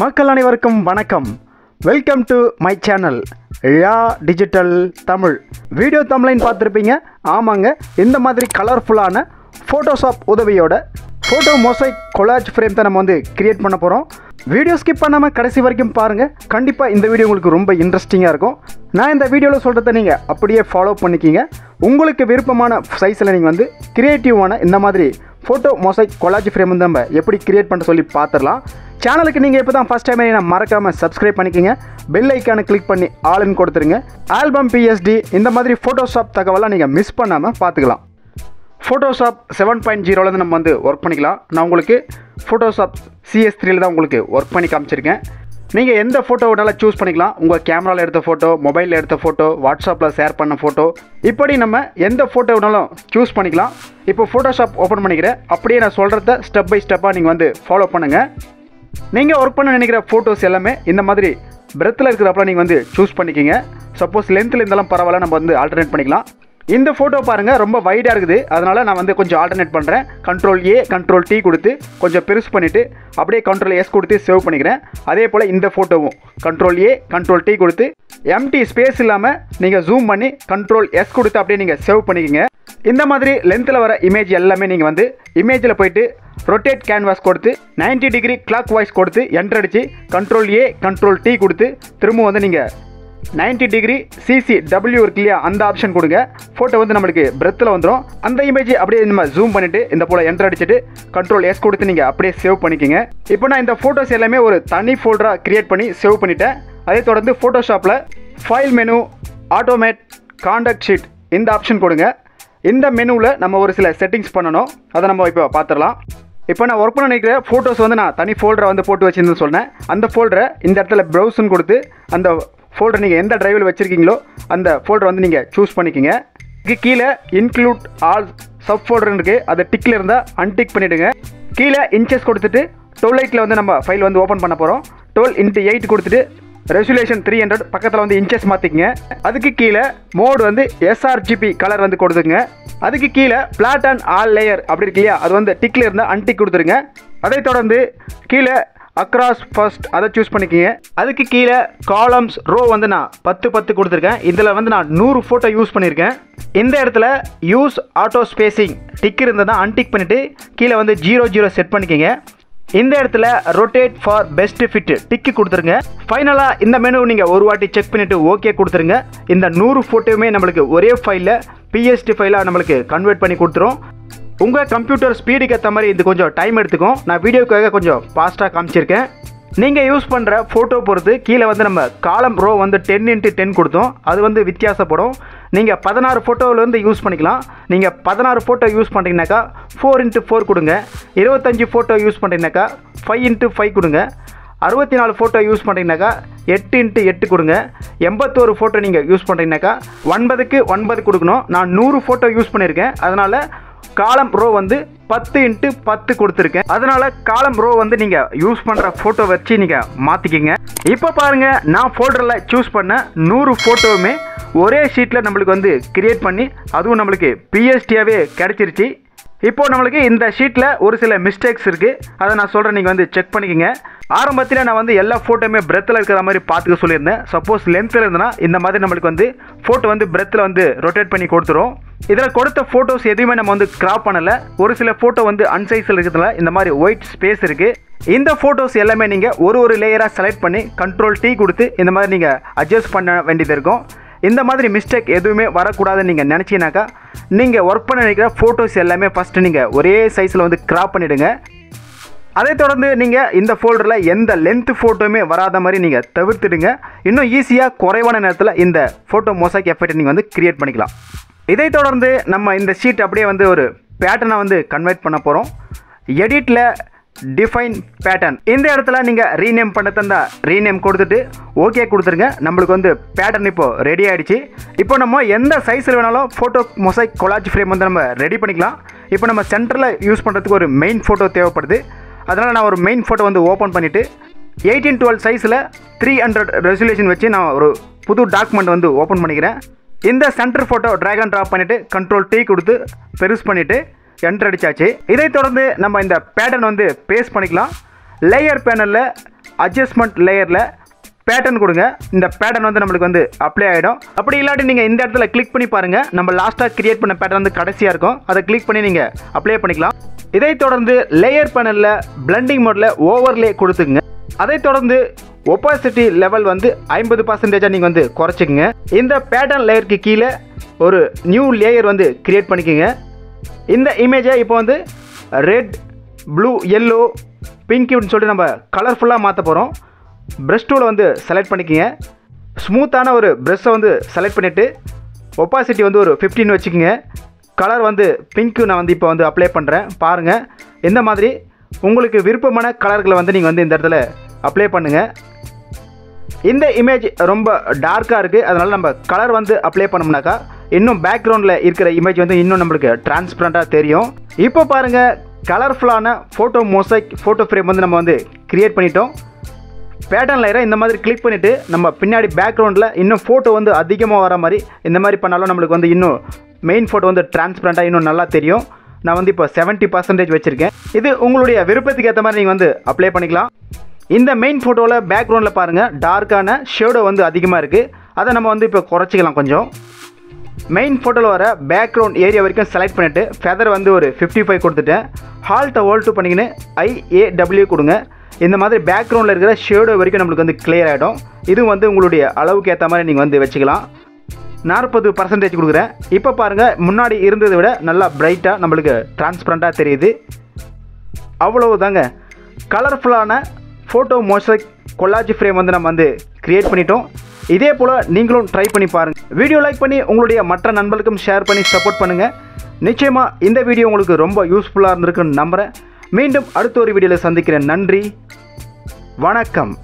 மக்கள் அனைவருக்கும் வணக்கம். வெல்கம் டு மை சேனல் யா டிஜிட்டல் தமிழ் வீடியோ தமிழின் பார்த்துருப்பீங்க. ஆமாங்க. இந்த மாதிரி கலர்ஃபுல்லான ஃபோட்டோஷாப் உதவியோட ஃபோட்டோ மொசைக் கொலாஜ் ஃப்ரேம் தான் நம்ம வந்து கிரியேட் பண்ண போகிறோம் வீடியோ ஸ்கிப் பண்ணாமல் கடைசி வரைக்கும் பாருங்கள் கண்டிப்பாக இந்த வீடியோ உங்களுக்கு ரொம்ப இன்ட்ரெஸ்டிங்காக இருக்கும். நான் இந்த வீடியோவில் சொல்கிறத நீங்கள் அப்படியே ஃபாலோ பண்ணிக்கிங்க. உங்களுக்கு விருப்பமான சைஸில் நீங்கள் வந்து கிரியேட்டிவான இந்த மாதிரி ஃபோட்டோ மொசைக் கொலாஜ் ஃப்ரேம் வந்து நம்ம எப்படி கிரியேட் பண்ண சொல்லி பார்த்துடலாம். சேனலுக்கு நீங்கள் இப்போ தான் ஃபஸ்ட் டைம் நான் மறக்காமல் சப்ஸ்கிரைப் பண்ணிக்கிங்க. பெல் ஐக்கானை கிளிக் பண்ணி ஆளுன்னு கொடுத்துருங்க. ஆல்பம் பிஎஸ்டி இந்த மாதிரி ஃபோட்டோஷாப் தகவலாம் நீங்கள் மிஸ் பண்ணாமல் பார்த்துக்கலாம் ஃபோட்டோஷாப் செவன் பாயிண்ட் ஜீரோலேருந்து நம்ம வந்து ஒர்க் பண்ணிக்கலாம். நான் உங்களுக்கு ஃபோட்டோஷாப் சிஎஸ் த்ரீல தான் உங்களுக்கு ஒர்க் பண்ணி காமிச்சிருக்கேன். நீங்கள் எந்த ஃபோட்டோ வேணாலும் சூஸ் பண்ணிக்கலாம். உங்கள் கேமராவில் எடுத்த ஃபோட்டோ மொபைலில் எடுத்த ஃபோட்டோ வாட்ஸ்அப்பில் ஷேர் பண்ண ஃபோட்டோ இப்படி நம்ம எந்த ஃபோட்டோ வேணாலும் சூஸ் பண்ணிக்கலாம். இப்போ ஃபோட்டோஷாப் ஓப்பன் பண்ணிக்கிறேன். அப்படியே நான் சொல்கிறத ஸ்டெப் பை ஸ்டெப்பாக நீங்கள் வந்து ஃபாலோ பண்ணுங்கள் நீங்கள் ஒர்க் பண்ண நினைக்கிற ஃபோட்டோஸ் எல்லாமே இந்த மாதிரி பிரெத்தில் இருக்கிறப்பல நீங்கள் வந்து சூஸ் பண்ணிக்கிங்க. சப்போஸ் லென்த்தில் இருந்தாலும் பரவாயில்ல நம்ம வந்து ஆல்டர்னேட் பண்ணிக்கலாம். இந்த ஃபோட்டோ பாருங்கள் ரொம்ப வைடாக இருக்குது. அதனால் நான் வந்து கொஞ்சம் ஆல்டர்னேட் பண்ணுறேன் கண்ட்ரோல் ஏ கண்ட்ரோல் டி கொடுத்து கொஞ்சம் பெருசு பண்ணிவிட்டு அப்படியே கண்ட்ரோல் எஸ் கொடுத்து சேவ் பண்ணிக்கிறேன். அதே போல் இந்த ஃபோட்டோவும் கண்ட்ரோல் ஏ கண்ட்ரோல் டி கொடுத்து எம்டி ஸ்பேஸ் இல்லாமல் நீங்கள் ஜூம் பண்ணி கண்ட்ரோல் எஸ் கொடுத்து அப்படியே நீங்கள் சேவ் பண்ணிக்கிங்க. இந்த மாதிரி லென்த்தில் வர இமேஜ் எல்லாமே நீங்கள் வந்து இமேஜில் போயிட்டு ரொட்டேட் கேன்வாஸ் கொடுத்து 90 டிகிரி கிளாக் வாய்ஸ் கொடுத்து enter control A control D கொடுத்து திரும்ப வந்து நீங்கள் 90 டிகிரி சிசி டபிள்யூ இருக்கு இல்லையா அந்த ஆப்ஷன் கொடுங்க. ஃபோட்டோ வந்து நம்மளுக்கு பிரெத்தில் வந்துடும் அந்த இமேஜ் அப்படியே நம்ம ஜூம் பண்ணிவிட்டு இந்த போல் என்டர் அடிச்சுட்டு கண்ட்ரோல் எஸ் கொடுத்து நீங்கள் அப்படியே சேவ் பண்ணிக்கோங்க. இப்போ நான் இந்த ஃபோட்டோஸ் எல்லாமே ஒரு தனி ஃபோல்டராக கிரியேட் பண்ணி சேவ் பண்ணிட்டேன். அதே தொடர்ந்து ஃபோட்டோஷாப்பில் file menu automate contact sheet இந்த ஆப்ஷன் கொடுங்க. இந்த மெனுவில் நம்ம ஒரு சில செட்டிங்ஸ் பண்ணணும். அதை நம்ம இப்போ பார்த்துடலாம். இப்போ நான் ஒர்க் பண்ண நினைக்கிற ஃபோட்டோஸ் வந்து நான் தனி ஃபோல்டரை வந்து போட்டு வச்சுருந்தேன்னு சொன்னேன். அந்த ஃபோல்டரை இந்த இடத்துல ப்ரௌசன் கொடுத்து அந்த ஃபோல்டர் நீங்கள் எந்த டிரைவில் வச்சுருக்கீங்களோ அந்த ஃபோல்டர் வந்து நீங்கள் சூஸ் பண்ணிக்கோங்க. இதுக்கு கீழே இன்க்ளூட் ஆல் சப் ஃபோல்டர்னு இருக்குது அதை டிக்கில் இருந்தால் அன்டிக் பண்ணிவிடுங்க கீழே இன்ச்சஸ் கொடுத்துட்டு டுவெல் எயிட்டில் வந்து நம்ம ஃபைல் வந்து ஓப்பன் பண்ண போகிறோம் டுவெல் இன்ட்டு எயிட் கொடுத்துட்டு ரெசுலேஷன் த்ரீ ஹண்ட்ரட் பக்கத்தில் வந்து இன்ச்சஸ் மாற்றிக்கங்க அதுக்கு கீழே மோடு வந்து எஸ்ஆர்ஜிபி கலர் வந்து கொடுத்துங்க அதுக்கு கீழே பிளாட் அண்ட் ஆல் லேயர் அப்படி இருக்கு இல்லையா? அது வந்து டிக்கில் இருந்தால் அன்டிக் கொடுத்துருங்க. அதை தொடர்ந்து கீழே அக்ராஸ் ஃபர்ஸ்ட் அதை சூஸ் பண்ணிக்கோங்க. அதுக்கு கீழே காலம்ஸ் ரோ வந்து நான் பத்து பத்து கொடுத்துருக்கேன். இதில் வந்து நான் நூறு ஃபோட்டோ யூஸ் பண்ணியிருக்கேன் இந்த இடத்துல யூஸ் ஆட்டோ ஸ்பேசிங் டிக் இருந்தால் தான் அன்டிக் பண்ணிவிட்டு கீழே வந்து ஜீரோ ஜீரோ செட் பண்ணிக்கோங்க. இந்த இடத்துல rotate for best fit tick கொடுத்துருங்க. ஃபைனலாக இந்த மெனு நீங்கள் ஒரு வாட்டி செக் பண்ணிவிட்டு ஓகே கொடுத்துருங்க. இந்த நூறு ஃபோட்டோவுமே நம்மளுக்கு ஒரே ஃபைலில் பிஎஸ்டி ஃபைலாக நம்மளுக்கு கன்வெர்ட் பண்ணி கொடுத்துரும். உங்கள் கம்ப்யூட்டர் ஸ்பீடுக்கு ஏற்ற மாதிரி இது கொஞ்சம் டைம் எடுத்துக்கும். நான் வீடியோக்காக கொஞ்சம் ஃபாஸ்ட்டாக காமிச்சிருக்கேன். நீங்கள் யூஸ் பண்ணுற ஃபோட்டோ பொறுத்து கீழே வந்து நம்ம காலம் ரோ வந்து டென் இன்ட்டு டென் கொடுத்தோம். அது வந்து வித்தியாசப்படும். நீங்கள் பதினாறு ஃபோட்டோவிலேருந்து யூஸ் பண்ணிக்கலாம். நீங்கள் பதினாறு ஃபோட்டோ யூஸ் பண்ணுறீங்கனாக்கா ஃபோர் இன்ட்டு ஃபோர் கொடுங்க. இருபத்தஞ்சி ஃபோட்டோ யூஸ் பண்ணுறீங்கனாக்கா ஃபைவ் இன்ட்டு ஃபைவ் கொடுங்க. அறுபத்தி நாலு ஃபோட்டோ யூஸ் பண்ணுறீங்கனாக்கா எட்டு இன்ட்டு எட்டு கொடுங்க. எண்பத்தோரு ஃபோட்டோ நீங்கள் யூஸ் பண்ணுறீங்கனாக்கா ஒன்பதுக்கு ஒன்பது கொடுக்கணும். நான் நூறு ஃபோட்டோ யூஸ் பண்ணியிருக்கேன். அதனால் காலம் ரோ வந்து பத்து இன்ட்டு பத்து கொடுத்துருக்கேன். அதனால காலம் ரோ வந்து நீங்கள் யூஸ் பண்ணுற ஃபோட்டோ வச்சு நீங்கள் மாற்றிக்கிங்க இப்போ பாருங்கள் நான் ஃபோல்டரில் சூஸ் பண்ண நூறு ஃபோட்டோவுமே ஒரே ஷீட்டில் நம்மளுக்கு வந்து கிரியேட் பண்ணி அதுவும் நம்மளுக்கு பிஎஸ்டியாகவே கிடச்சிருச்சு. இப்போ நம்மளுக்கு இந்த ஷீட்டில் ஒரு சில மிஸ்டேக்ஸ் இருக்குது அதை நான் சொல்கிறேன் நீங்கள் வந்து செக் பண்ணிக்கோங்க. ஆரம்பத்தில் நான் வந்து எல்லா ஃபோட்டோமே பிரெத்தில் இருக்கிற மாதிரி பார்த்துக்க சொல்லியிருந்தேன். சப்போஸ் லென்த்தில் இருந்தனா இந்த மாதிரி நம்மளுக்கு வந்து ஃபோட்டோ வந்து பிரெத்தில் வந்து ரொட்டேட் பண்ணி கொடுத்துரும். இதில் கொடுத்த ஃபோட்டோஸ் எதுவுமே நம்ம வந்து கிராப் பண்ணலை. ஒரு சில ஃபோட்டோ வந்து அன்சைஸில் இருக்கிறதுல இந்த மாதிரி ஒயிட் ஸ்பேஸ் இருக்குது இந்த ஃபோட்டோஸ் எல்லாமே நீங்கள் ஒரு ஒரு லேயராக செலக்ட் பண்ணி கண்ட்ரோல் டீ கொடுத்து இந்த மாதிரி நீங்கள் அட்ஜஸ்ட் பண்ண வேண்டியது இருக்கும். இந்த மாதிரி மிஸ்டேக் எதுவுமே வரக்கூடாதுன்னு நீங்கள் நினச்சினாக்கா நீங்கள் ஒர்க் பண்ண நினைக்கிற ஃபோட்டோஸ் எல்லாமே ஃபஸ்ட்டு நீங்கள் ஒரே சைஸில் வந்து கிராப் பண்ணிவிடுங்க அதை தொடர்ந்து நீங்கள் இந்த ஃபோல்டரில் எந்த லென்த் ஃபோட்டோவுமே வராத மாதிரி நீங்கள் தவிர்த்துடுங்க. இன்னும் ஈஸியாக குறைவான நேரத்தில் இந்த ஃபோட்டோ மொசைக் எஃபெக்ட் நீங்கள் வந்து கிரியேட் பண்ணிக்கலாம். இதை தொடர்ந்து நம்ம இந்த ஷீட் அப்படியே வந்து ஒரு பேட்டர்னை வந்து கன்வெர்ட் பண்ண போகிறோம் எடிட்டில் டிஃபைன் பேட்டர்ன் இந்த இடத்துல நீங்கள் ரீநேம் பண்ண தந்தா ரீநேம் கொடுத்துட்டு ஓகே கொடுத்துருங்க. நம்மளுக்கு வந்து பேட்டர்ன் இப்போது ரெடி ஆகிடுச்சு இப்போ நம்ம எந்த சைஸில் வேணாலும் ஃபோட்டோ மொசைக் கொலாஜ் ஃப்ரேம் வந்து நம்ம ரெடி பண்ணிக்கலாம். இப்போ நம்ம சென்டரில் யூஸ் பண்ணுறதுக்கு ஒரு மெயின் ஃபோட்டோ தேவைப்படுது. அதனால் நான் ஒரு மெயின் ஃபோட்டோ வந்து ஓப்பன் பண்ணிவிட்டு எயிட்டீன் டுவெல் சைஸில் த்ரீ ஹண்ட்ரட் ரெசுலேஷன் வச்சு நான் ஒரு புது டாக்குமெண்ட் வந்து ஓப்பன் பண்ணிக்கிறேன். இந்த centre photo drag and drop பண்ணிவிட்டு கண்ட்ரோல் டீ கொடுத்து பெருசு பண்ணிவிட்டு என்டர் அடிச்சாச்சு. இதை தொடர்ந்து நம்ம இந்த பேட்டர்ன் வந்து பேஸ்ட் பண்ணிக்கலாம். லேயர் பேனலில் அட்ஜஸ்ட்மெண்ட் லேயரில் பேட்டர்ன் கொடுங்க. இந்த பேட்டர்ன் வந்து நம்மளுக்கு வந்து அப்ளை ஆகிடும் அப்படி இல்லாட்டி நீங்கள் இந்த இடத்துல கிளிக் பண்ணி பாருங்கள் நம்ம லாஸ்ட்டாக கிரியேட் பண்ண பேட்டர்ன் வந்து கடைசியாக இருக்கும். அதை கிளிக் பண்ணி நீங்கள் அப்ளை பண்ணிக்கலாம். இதை தொடர்ந்து லேயர் பேனலில் பிளண்டிங் மோடில் ஓவர்லே கொடுத்துக்குங்க. அதை தொடர்ந்து ஒப்பாசிட்டி லெவல் வந்து ஐம்பது பர்சன்டேஜாக நீங்கள் வந்து குறைச்சிக்கங்க. இந்த பேட்டர்ன் லேயருக்கு கீழே ஒரு நியூ லேயர் வந்து கிரியேட் பண்ணிக்கோங்க. இந்த இமேஜை இப்போ வந்து ரெட் ப்ளூ எல்லோ பிங்க் இப்படின்னு சொல்லிட்டு நம்ம கலர்ஃபுல்லாக மாற்ற போகிறோம் ப்ரெஷ் டூவில் வந்து செலக்ட் பண்ணிக்கோங்க. ஸ்மூத்தான ஒரு ப்ரெஷ்ஷை வந்து செலக்ட் பண்ணிவிட்டு ஒப்பாசிட்டி வந்து ஒரு ஃபிஃப்டின் வச்சுக்கோங்க. கலர் வந்து பிங்க்கு நான் வந்து இப்போ வந்து அப்ளை பண்ணுறேன் பாருங்கள் இந்த மாதிரி உங்களுக்கு விருப்பமான கலர்களை வந்து நீங்கள் வந்து இந்த இடத்துல அப்ளை பண்ணுங்கள் இந்த இமேஜ் ரொம்ப டார்க்காக இருக்குது அதனால் நம்ம கலர் வந்து அப்ளை பண்ணோம்னாக்கா இன்னும் பேக்ரவுண்டில் இருக்கிற இமேஜ் வந்து இன்னும் நம்மளுக்கு டிரான்ஸ்பரண்ட்டாக தெரியும். இப்போ பாருங்கள் கலர்ஃபுல்லான ஃபோட்டோ மோசைக் ஃபோட்டோ ஃப்ரேம் வந்து நம்ம வந்து க்ரியேட் பண்ணிட்டோம். பேட்டர்ன் லைரை இந்த மாதிரி கிளிக் பண்ணிவிட்டு நம்ம பின்னாடி பேக்ரவுண்டில் இன்னும் ஃபோட்டோ வந்து அதிகமாக வர மாதிரி இந்த மாதிரி பண்ணாலும் நம்மளுக்கு வந்து இன்னும் மெயின் ஃபோட்டோ வந்து டிரான்ஸ்பரண்ட்டாக இன்னும் நல்லா தெரியும். நான் வந்து இப்போ செவன்ட்டி பர்சன்டேஜ் வச்சுருக்கேன். இது உங்களுடைய விருப்பத்துக்கு ஏற்ற மாதிரி நீங்கள் வந்து அப்ளை பண்ணிக்கலாம். இந்த மெயின் ஃபோட்டோவில் பேக்ரவுண்டில் பாருங்கள் டார்க்கான ஷேடோ வந்து அதிகமாக இருக்குது அதை நம்ம வந்து இப்போ குறைச்சிக்கலாம் கொஞ்சம். மெயின் ஃபோட்டோவில் வர பேக்ரவுண்ட் ஏரியா வரைக்கும் செலக்ட் பண்ணிவிட்டு ஃபெதர் வந்து ஒரு ஃபிஃப்டி ஃபைவ் கொடுத்துட்டேன் ஹால்ட்டை ஹோல்ட்டு பண்ணிக்கின்னு ஐஏடபிள்யூ கொடுங்க. இந்த மாதிரி பேக்ரவுண்டில் இருக்கிற ஷேடோ வரைக்கும் நம்மளுக்கு வந்து கிளியர் ஆகிடும் இது வந்து உங்களுடைய அளவுக்கு ஏற்ற மாதிரி நீங்கள் வந்து வச்சுக்கலாம். நாற்பது பர்சன்டேஜ் கொடுக்குறேன். இப்போ பாருங்கள் முன்னாடி இருந்ததை விட நல்லா பிரைட்டாக நம்மளுக்கு டிரான்ஸ்பரண்ட்டாக தெரியுது. அவ்வளவுதாங்க. கலர்ஃபுல்லான ஃபோட்டோ மோசைக் கொல்லாஜி ஃப்ரேம் வந்து நம்ம வந்து க்ரியேட் பண்ணிட்டோம். இதே போல் நீங்களும் ட்ரை பண்ணி பாருங்கள் வீடியோ லைக் பண்ணி உங்களுடைய மற்ற நண்பர்களுக்கும் ஷேர் பண்ணி சப்போர்ட் பண்ணுங்கள் நிச்சயமாக இந்த வீடியோ உங்களுக்கு ரொம்ப யூஸ்ஃபுல்லாக இருந்திருக்குன்னு நம்புகிறேன் மீண்டும் அடுத்த ஒரு வீடியோவில் சந்திக்கிறேன். நன்றி. வணக்கம்.